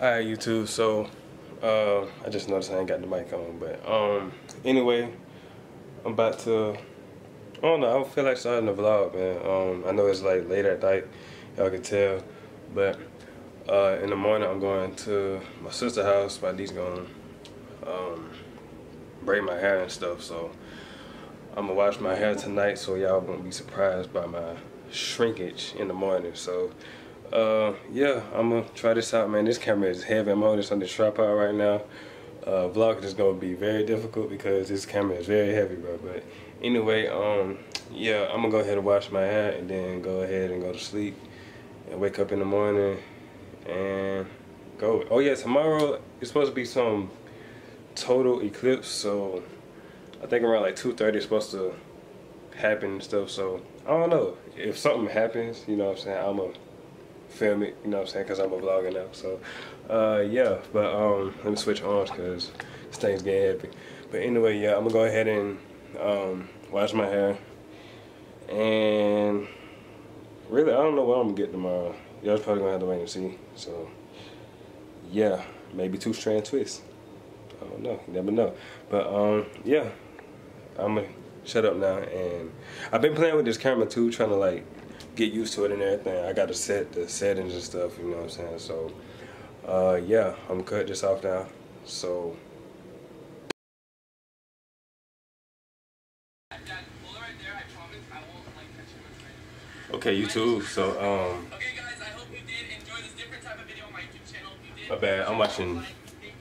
Alright, YouTube. So, uh, I just noticed I ain't got the mic on, but um, anyway, I'm about to. I don't know. I don't feel like starting a vlog, man. Um, I know it's like late at night, y'all can tell, but uh, in the morning I'm going to my sister's house. My niece going um, braid my hair and stuff, so I'm gonna wash my hair tonight, so y'all won't be surprised by my shrinkage in the morning. So uh, yeah, I'm gonna try this out, man. This camera is heavy. I'm holding this on the tripod right now. Uh, vlogging is gonna be very difficult because this camera is very heavy, bro. But anyway, um, yeah, I'm gonna go ahead and wash my hair and then go ahead and go to sleep and wake up in the morning and go. Oh yeah, tomorrow it's supposed to be some total eclipse, so I think around like 2:30 it's supposed to happen and stuff. So I don't know if something happens, you know what I'm saying. I'm gonna film it, you know what I'm saying, because I'm a vlogger now. So, uh, yeah, but um, let me switch arms because this thing's getting heavy. But anyway, yeah, I'm going to go ahead and um, wash my hair. And really, I don't know what I'm going to get tomorrow. Y'all's probably going to have to wait and see. So, yeah, maybe two strand twist. I don't know. You never know. But, um, yeah, I'm going to shut up now. And I've been playing with this camera, too, trying to, like, get used to it and everything. I got to set the settings and stuff, you know what I'm saying? So, uh, yeah, I'm cut this off now. So. Okay, YouTube. So, um. Okay, guys, I hope you did enjoy this different type of video on my YouTube channel. If you did, my bad. I'm watching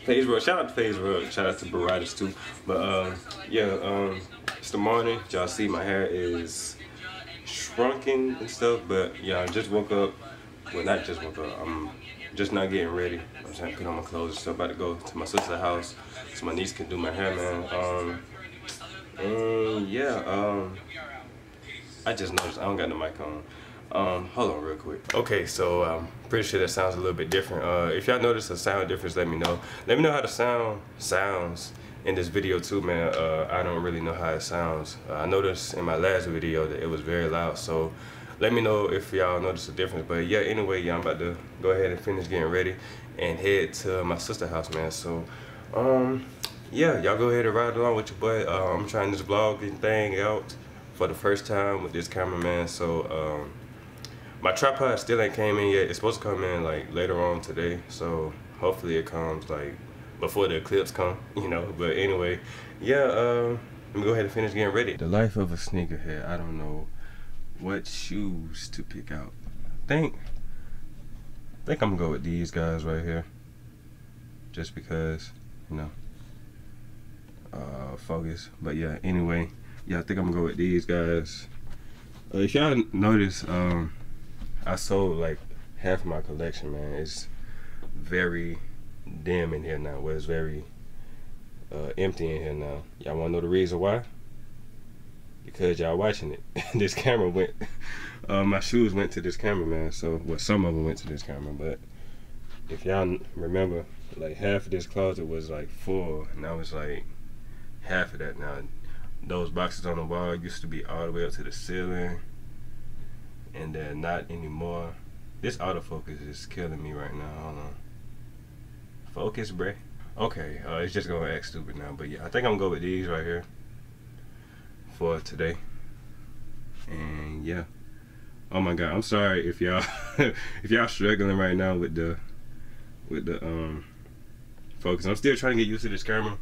FaZe Rug. Shout out to FaZe Rug. Shout out to Brawadis too. But, um, yeah, um, it's the morning. Y'all see my hair is shrunken and stuff, but yeah, I just woke up. Well, not just woke up. I'm just not getting ready. I'm trying to put on my clothes and stuff. About to go to my sister's house so my niece can do my hair, man. Um, and yeah, um, I just noticed I don't got the mic on. Um, hold on real quick. Okay, so I'm um, pretty sure that sounds a little bit different. Uh, if y'all notice a sound difference, let me know. Let me know how the sound sounds in this video too, man, uh, I don't really know how it sounds. Uh, I noticed in my last video that it was very loud, so let me know if y'all notice a difference. But yeah, anyway, yeah, I'm about to go ahead and finish getting ready and head to my sister house, man. So, um, yeah, y'all go ahead and ride along with your boy. Uh, I'm trying this vlogging thing out for the first time with this camera, man. So, um, my tripod still ain't came in yet. It's supposed to come in like later on today. So hopefully it comes like before the eclipse come, you know. But anyway, yeah, um, let me go ahead and finish getting ready. The life of a sneakerhead. I don't know what shoes to pick out. I think, I think I'm gonna go with these guys right here. Just because, you know, uh, focus. But yeah, anyway, yeah, I think I'm gonna go with these guys. Uh, if y'all notice, um, I sold like half my collection, man. It's very dim in here now. Where it's very uh, empty in here now. Y'all want to know the reason why? Because y'all watching it. this camera went. Uh, my shoes went to this camera, man. So, well, some of them went to this camera, but if y'all remember, like half of this closet was like full. and Now it's like half of that now. Those boxes on the wall used to be all the way up to the ceiling, and they're not anymore. This autofocus is killing me right now. Hold on. Focus, bruh. Okay, uh, it's just gonna act stupid now, but yeah, I think I'm gonna go with these right here for today. And yeah. Oh my god, I'm sorry if y'all if y'all struggling right now with the with the um focus. I'm still trying to get used to this camera.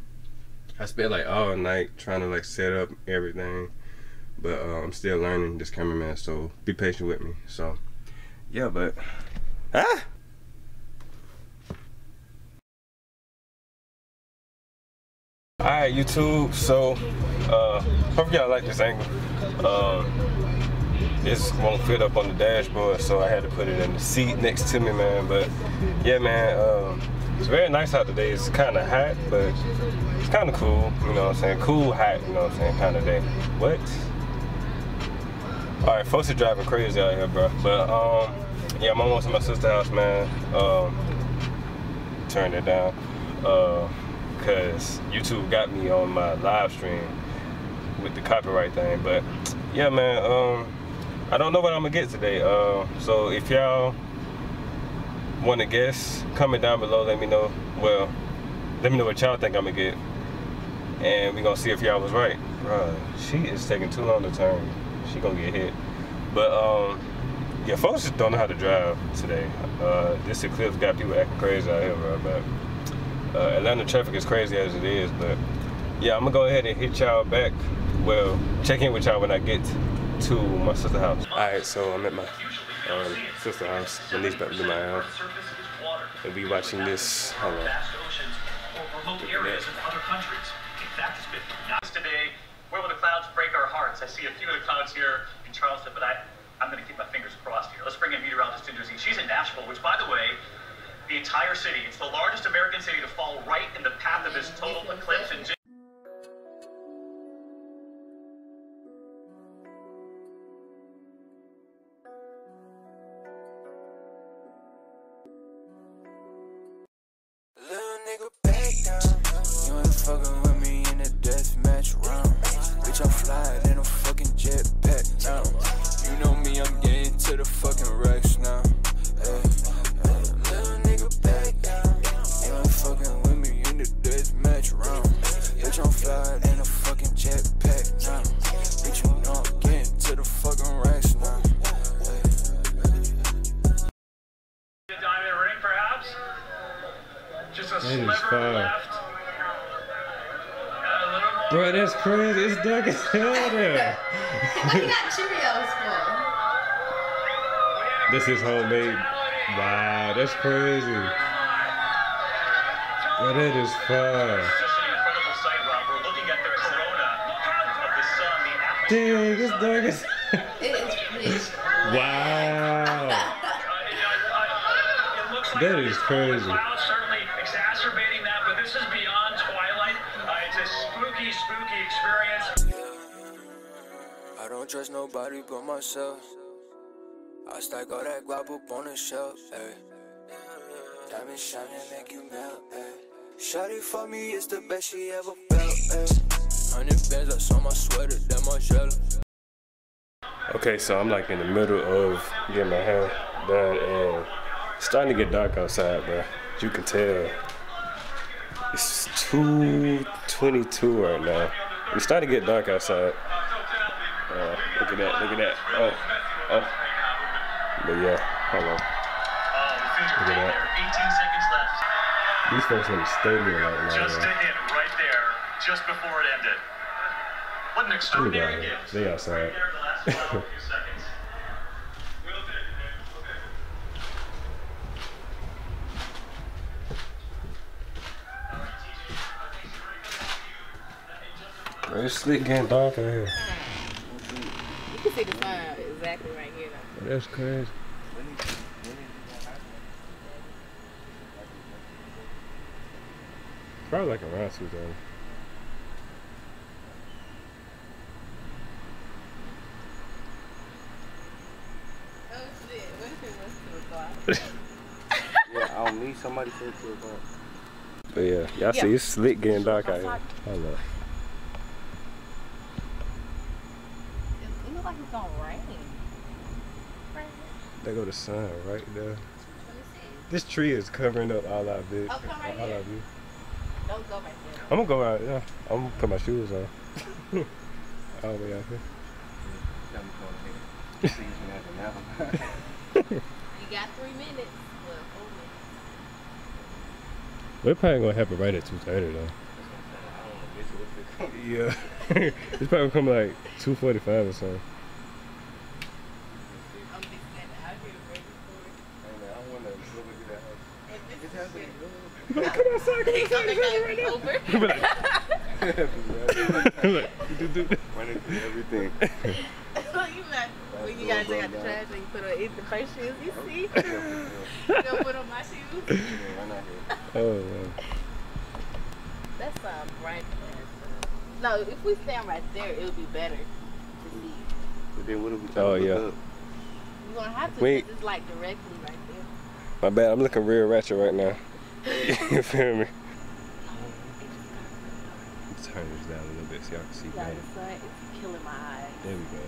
I spent like all night trying to like set up everything. But uh, I'm still learning this cameraman, so be patient with me. So yeah, but ah Alright YouTube, so uh hope y'all like this angle. Um this won't fit up on the dashboard, so I had to put it in the seat next to me, man. But yeah, man, um, it's very nice out today. It's kind of hot, but it's kind of cool. You know what I'm saying? Cool, hot. You know what I'm saying? Kind of day. What? All right, folks are driving crazy out here, bro. But um, yeah, I'm almost at my sister's house, man. Um, turned it down. Uh, because YouTube got me on my live stream with the copyright thing. But yeah, man, um, I don't know what I'm gonna get today. Uh, so if y'all want to guess, comment down below. Let me know. Well, let me know what y'all think I'm gonna get, and we gonna see if y'all was right. Bruh, she is taking too long to turn. She gonna get hit. But um, yeah, folks just don't know how to drive today. Uh, this eclipse got people acting crazy out here, bro. But uh, Atlanta traffic is crazy as it is. But yeah, I'm gonna go ahead and hit y'all back. Well, check in with y'all when I get to my sister's house. All right, so I'm at my um, sister's house. My niece about to do my house. They'll be watching this. Hold on. This is homemade. Wow, that's crazy. Bro, that is fun. Dang, it's dark as It is Wow. that is crazy. I don't trust nobody but myself. I stack all that guap up on the shelf, ayy. Diamond shining, make you melt, ayy. Shawty for me, it's the best she ever felt, ayy. Hundred bands, that's on my sweater, that Margiela. Okay, so I'm like in the middle of getting my hair done and it's starting to get dark outside, bro. You can tell. It's 2.22 right now. It's starting to get dark outside. Uh, look at that, look at that. Oh, oh. But yeah, hold on. Look at that. 18 seconds left. These folks in the stadium right now. Just man. a hit right there, just before it ended. What an Look at extraordinary that. gift. They outside. Right there, the last few seconds. It's slick getting dark out here. You can see the sun exactly right here. Though. That's crazy. Probably like around two though. Oh shit! What if it was two o'clock? Yeah, I don't need somebody to two o'clock. But yeah, y'all see it's slick getting dark out here. Hold up. It, it looks like it's gonna rain. There go the sun right there. Let me see. This tree is covering up all our view. Oh, come right all here. our view. Don't go right there. I'm gonna go out. Yeah, I'm gonna put my shoes on. all the way out here. Tell me go ahead. See you after now. You got three minutes. Well, four minutes. We're probably gonna happen right at two thirty though. Yeah, it's probably gonna come like two forty five or something. I'm just standing out here waiting for it. Come outside, come They outside, coming it's back over. over right now. Like, do, do, do. Running through everything. you not, when you gotta take out the trash and you put on it, the first shoes you see. you gonna put on my shoes. Yeah, run out here. Oh man. That's um right there. No, if we stand right there, it would be better to see. But then what if we try Oh, to yeah. up? You're gonna have to Wait. because it's like directly right there. My bad. I'm looking real ratchet right now. you feel me? Turn this down a little bit so y'all can see Yeah, better. the sun is killing my eyes. There we go.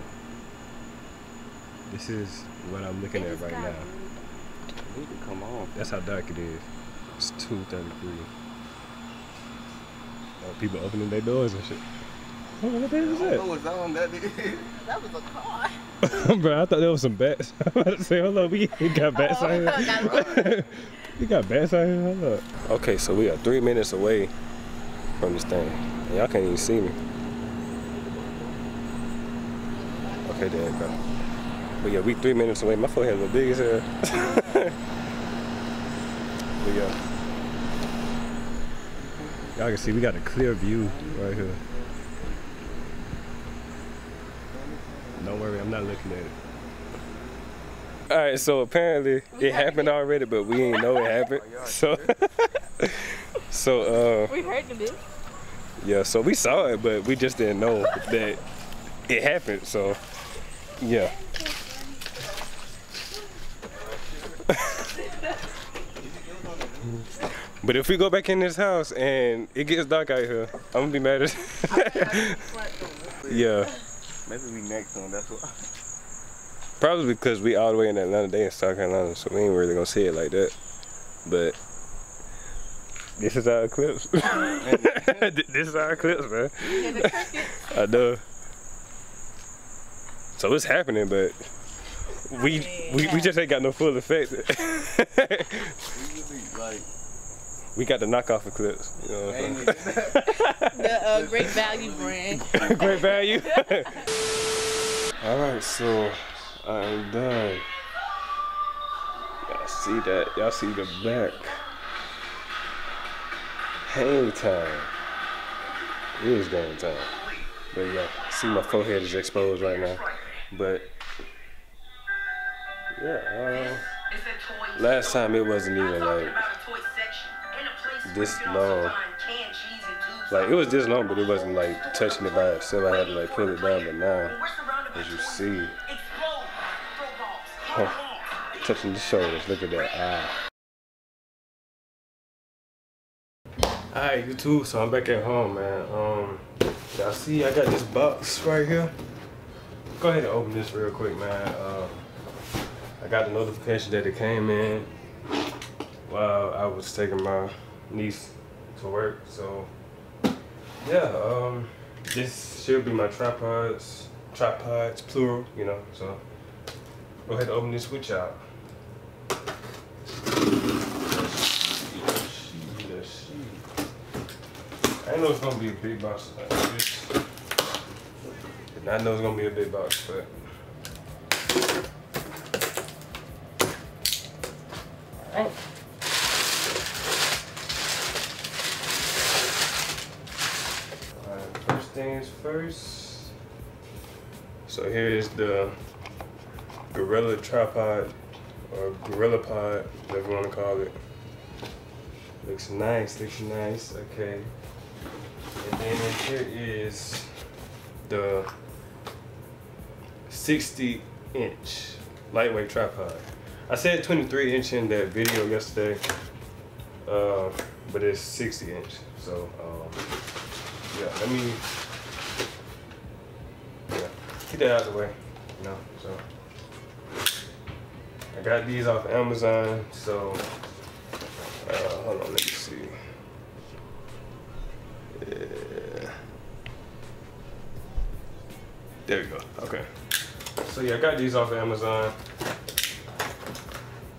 This is what I'm looking It at right now. Need to come on. That's how dark it is. It's 2.33. Oh, people opening their doors and shit. Oh, what the hell is I that? don't know what's on that. That was a car. Bro, I thought there was some bats. I'm about to say, hold up, we, oh, we got bats Oh, out here. got we got bats out here, hold up. Okay, so we are three minutes away from this thing. Y'all can't even see me. Okay, there you go. But yeah, we three minutes away. My forehead is big as hell. but yeah. Y'all can see we got a clear view right here. Don't worry, I'm not looking at it. All right, so apparently it happened already, but we didn't know it happened. So, so uh, We heard the bitch. yeah, so we saw it, but we just didn't know that it happened. So, yeah. but if we go back in this house and it gets dark out here, I'm gonna be mad at. yeah. Maybe we next one. That's what. Probably because we all the way in Atlanta, they in South Carolina, so we ain't really gonna see it like that. But this is our eclipse. this is our eclipse, man. Yeah, the cricket. I know. So it's happening, but we we, we just ain't got no full effect. Usually, like, we got the knockoff eclipse. You know what I'm saying? The uh, Great Value brand. Great value. All right, so I'm done. Y'all see that? Y'all see the back? Hang time. It is game time. But yeah, see my forehead is exposed right now. But yeah, uh, last time it wasn't even like this long. Like it was this long, but it wasn't like touching it by itself. I had to like pull it down. But now, as you see, huh, touching the shoulders. Look at that eye. Alright, YouTube. So I'm back at home, man. Um, y'all see, I got this box right here. Go ahead and open this real quick, man. Uh, I got the notification that it came in while I was taking my niece to work. So yeah, um, this should be my tripods, tripods plural, you know. So go ahead and open this with y'all. I know it's gonna be a big box. I know it's gonna be a big box, but. Alright. Alright, first things first. So here is the Gorilla Tripod or Gorilla Pod, whatever you want to call it. Looks nice, looks nice, okay. And then here is the 60 inch lightweight tripod. I said 23 inch in that video yesterday, uh, but it's 60 inch. So, um, yeah, let me, get that out of the way, you know, so. I got these off Amazon, so, uh, hold on, let me see. Yeah. There we go, okay. So yeah, I got these off Amazon.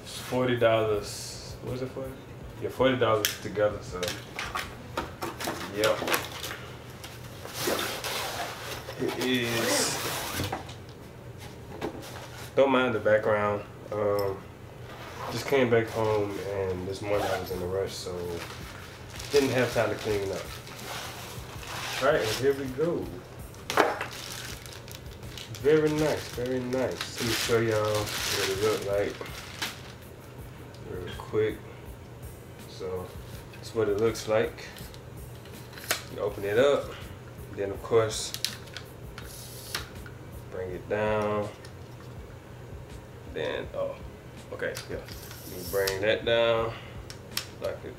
It's forty dollars. What was it for? Yeah, forty dollars together. So, yep. It is. Don't mind the background. Um, just came back home and this morning I was in a rush, so didn't have time to clean up. All right, here we go. Very nice, very nice. Let me show y'all what it look like real quick. So that's what it looks like. You open it up, then of course bring it down. Then oh, okay, yeah. You bring that down, lock it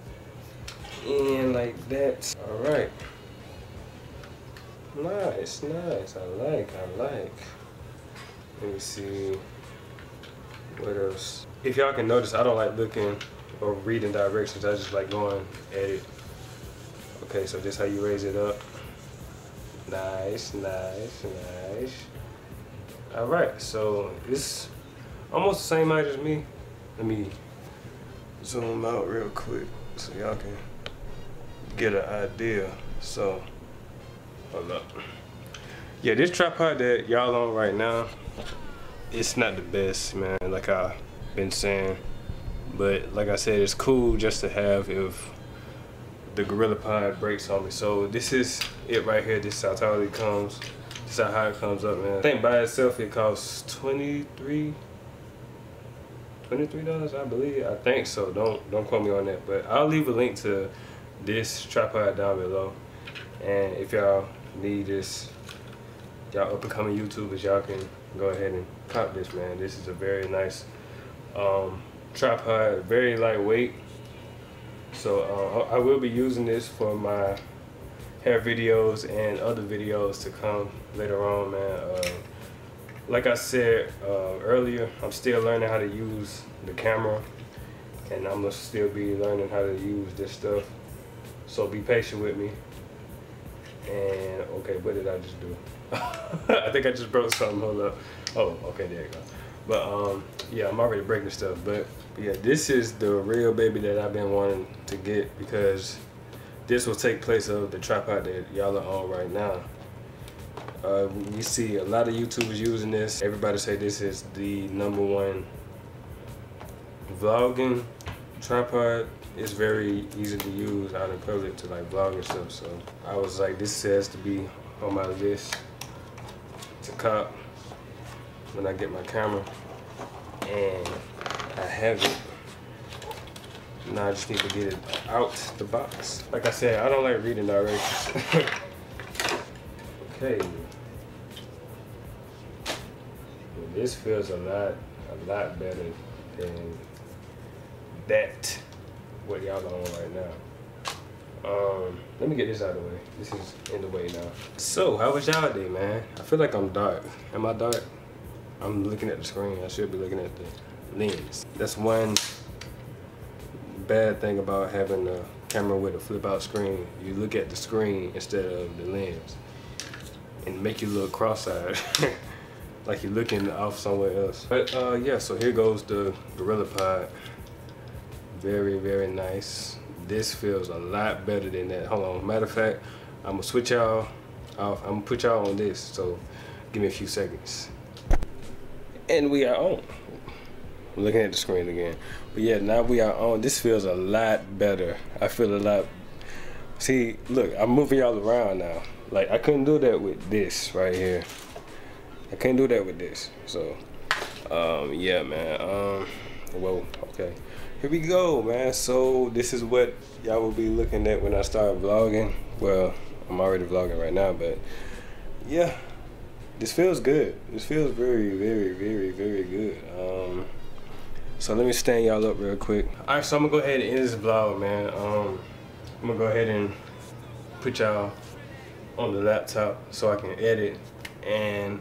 in like that. All right. Nice, nice. I like, I like. Let me see what else. if y'all can notice, I don't like looking or reading directions. I just like going at it. Okay, so this how you raise it up. Nice, nice, nice. All right, so it's almost the same height as me. Let me zoom out real quick so y'all can get an idea. So, hold up. Yeah, this tripod that y'all on right now, it's not the best, man, like I've been saying. But like I said, it's cool just to have if the Gorilla Pod breaks on me. So this is it right here. This is how tall it comes. This is how it comes up, man. I think by itself it costs 23 $23, I believe. I think so. Don't don't quote me on that. But I'll leave a link to this tripod down below. And if y'all need this, y'all up and coming YouTubers, y'all can go ahead and cop this, man. This is a very nice um, tripod, very lightweight. So uh, I will be using this for my hair videos and other videos to come later on, man. Uh, like I said uh, earlier, I'm still learning how to use the camera and I'm gonna still be learning how to use this stuff. So be patient with me. And okay, what did I just do? I think I just broke something, hold up. Oh, okay, there you go. But um, yeah, I'm already breaking stuff. But yeah, this is the real baby that I've been wanting to get because this will take place of the tripod that y'all are on right now. Uh, we see a lot of YouTubers using this. Everybody say this is the number one vlogging tripod. It's very easy to use out in public to like vlog and stuff. So I was like, this has to be on my list to cop when I get my camera. And I have it. Now I just need to get it out the box. Like I said, I don't like reading directions. okay. This feels a lot, a lot better than that what y'all on right now. Um, let me get this out of the way. This is in the way now. So, how was y'all day, man? I feel like I'm dark. Am I dark? I'm looking at the screen. I should be looking at the lens. That's one bad thing about having a camera with a flip out screen. You look at the screen instead of the lens and make you look cross-eyed. like you're looking off somewhere else. But uh, yeah, so here goes the Gorilla Pod. Very, very nice. This feels a lot better than that. Hold on, matter of fact, I'm gonna switch y'all off. I'm gonna put y'all on this, so give me a few seconds. And we are on. I'm looking at the screen again. But yeah, now we are on. This feels a lot better. I feel a lot. See, look, I'm moving y'all around now. Like, I couldn't do that with this right here. I can't do that with this. So, um, yeah, man. Um, whoa, okay. Here we go, man. So this is what y'all will be looking at when I start vlogging. Well, I'm already vlogging right now, but yeah, this feels good. This feels very, very, very, very good. Um, so let me stand y'all up real quick. All right, so I'm gonna go ahead and end this vlog, man. Um, I'm gonna go ahead and put y'all on the laptop so I can edit and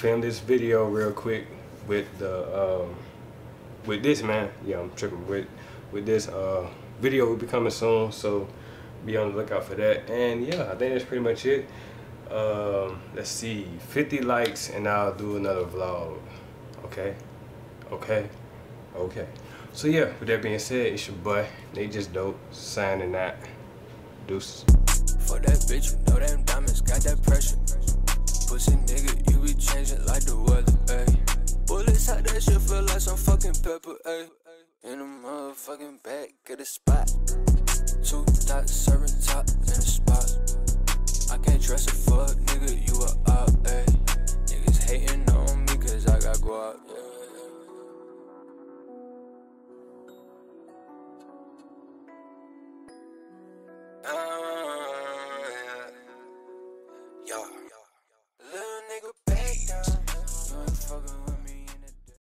film this video real quick with the um, with this man. Yeah, I'm tripping with with this uh, video will be coming soon, so be on the lookout for that. And yeah, I think that's pretty much it. Um, let's see, 50 likes and I'll do another vlog. Okay, okay. Okay. So yeah, with that being said, it's your boy, Nate Just Dope, signing that. Deuces. For that bitch, you know them diamonds got that pressure. Pussy nigga, you be changing like the weather, ayy. Bullets out that shit feel like some fucking pepper, ayy. In the motherfucking back of the spot. Two dots serving top in the spot. I can't trust a fuck, nigga, you a op, ayy. Niggas hating on me cause I got guap,